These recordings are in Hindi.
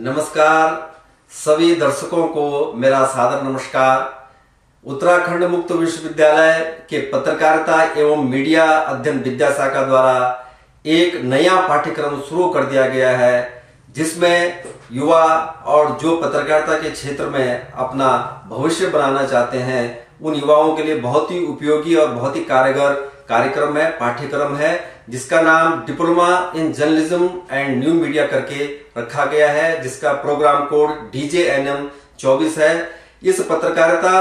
नमस्कार। सभी दर्शकों को मेरा सादर नमस्कार। उत्तराखंड मुक्त विश्वविद्यालय के पत्रकारिता एवं मीडिया अध्ययन विद्या शाखा द्वारा एक नया पाठ्यक्रम शुरू कर दिया गया है, जिसमें युवा और जो पत्रकारिता के क्षेत्र में अपना भविष्य बनाना चाहते हैं उन युवाओं के लिए बहुत ही उपयोगी और बहुत ही कारगर कार्यक्रम है पाठ्यक्रम है जिसका नाम diploma in journalism and new media करके रखा गया है जिसका program code DJ N M चौबीस है। इस पत्रकारिता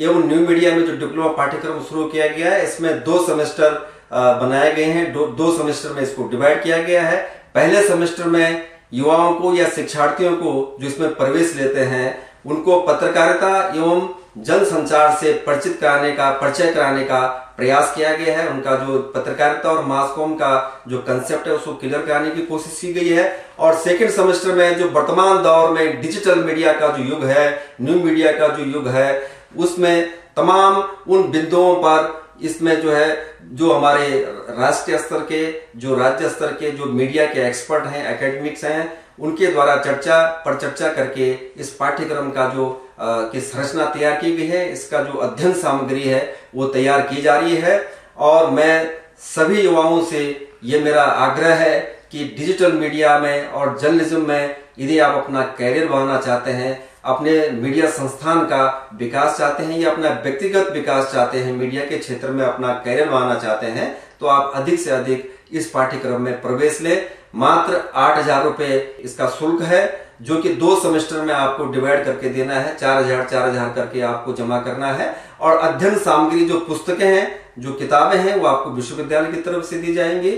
एवं न्यू मीडिया में जो डिप्लोमा पाठ्यक्रम शुरू किया गया है इसमें दो सेमेस्टर बनाए गए हैं। दो, दो सेमेस्टर में इसको डिवाइड किया गया है। पहले सेमेस्टर में युवाओं को या शिक्षार्थियों को जो इसमें प्रवेश लेते हैं उनको पत्रकारिता एवं जन संचार से परिचित कराने का, परिचय कराने का प्रयास किया गया है। उनका जो पत्रकारिता और मास कॉम का जो कंसेप्ट है, उसको क्लियर कराने की कोशिश की गई है। और सेकेंड सेमेस्टर में जो वर्तमान दौर में डिजिटल मीडिया का जो युग है न्यू मीडिया का जो युग है, उसमें तमाम उन बिंदुओं पर इसमें जो है, जो हमारे राष्ट्रीय स्तर के, जो राज्य स्तर के, जो मीडिया के एक्सपर्ट हैं एकेडमिक्स हैं, उनके द्वारा चर्चा, पर चर्चा करके इस पाठ्यक्रम का जो की संरचना तैयार की गई है, इसका जो अध्ययन सामग्री है, वो तैयार की जा रही है। और मैं सभी युवाओं से ये मेरा आग्रह है कि डिजिटल मीडिया में और जर्नलिज्म में यदि आप अपना कैरियर बनाना चाहते हैं, अपने मीडिया संस्थान का विकास चाहते हैं या अपना व्यक्तिगत विकास चाहते हैं, मीडिया के क्षेत्र में अपना कैरियर बनाना चाहते हैं तो आप अधिक से अधिक इस पाठ्यक्रम में प्रवेश ले। मात्र आठ हज़ार रुपए इसका शुल्क है, जो कि दो सेमेस्टर में आपको डिवाइड करके देना है, चार हज़ार चार हज़ार करके आपको जमा करना है। और अध्ययन सामग्री जो पुस्तकें हैं, जो किताबें हैं, वो आपको विश्वविद्यालय की तरफ़ से दी जाएँगी।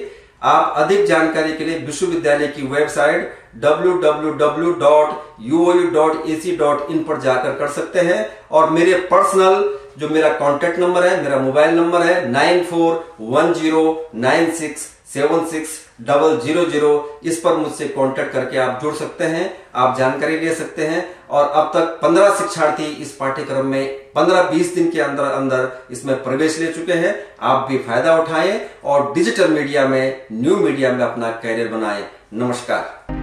आप अधिक जानकारी के लिए विश्वविद्यालय की वेबसाइट www.uou.ac.in पर जाकर कर सकते हैं और मेरे पर्सनल जो मेरा कॉन्टेक्ट नंबर है, मेरा मोबाइल नंबर है nine four one zero nine six seven six double zero zero. इस पर मुझसे कांटेक्ट करके आप जुड़ सकते हैं, आप जानकारी ले सकते हैं और अब तक पंद्रह शिक्षार्थी इस पाठ्यक्रम में पंद्रह बीस दिन के अंदर अंदर इसमें प्रवेश ले चुके हैं। आप भी फ़ायदा उठाएँ और डिजिटल मीडिया में न्यू मीडिया में अपना कैरियर बनाए। नमस्कार।